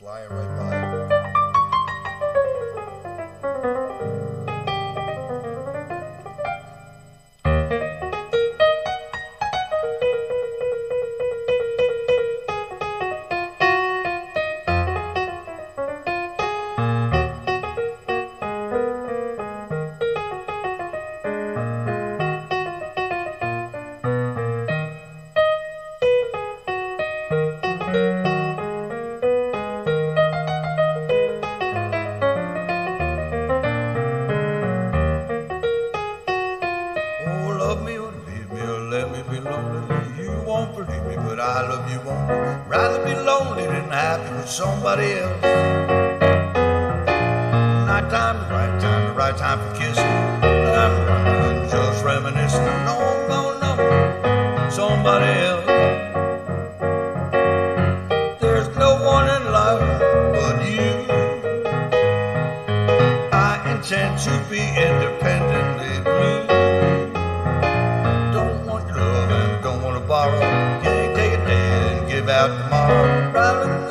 flying right by. Me lonely. You won't believe me, but I love you only. Rather be lonely than happy with somebody else. Night time, the right time, the right time for kissing. I'm running, just reminiscing. No, no, no, somebody else. There's no one in life but you. I intend to be independently take it day and give out tomorrow. Rather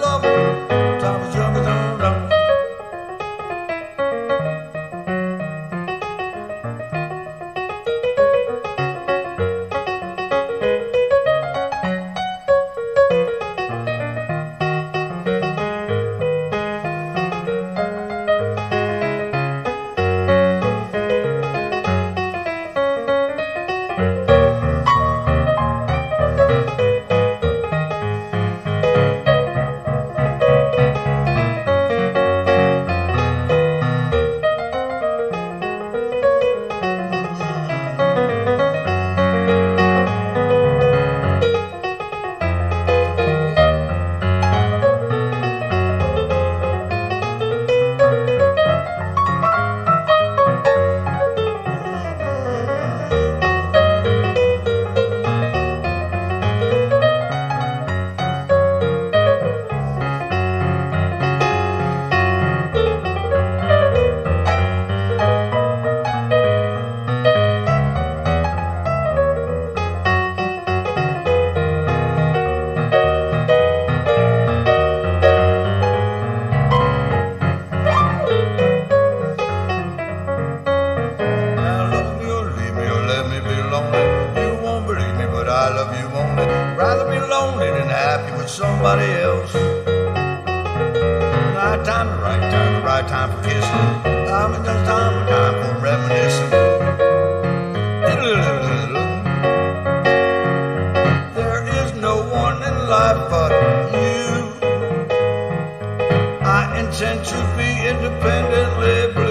Rather be lonely than happy with somebody else. Right time, the right time, the right time for kissing. Time and just time, time for reminiscing. There is no one in life but you. I intend to be independently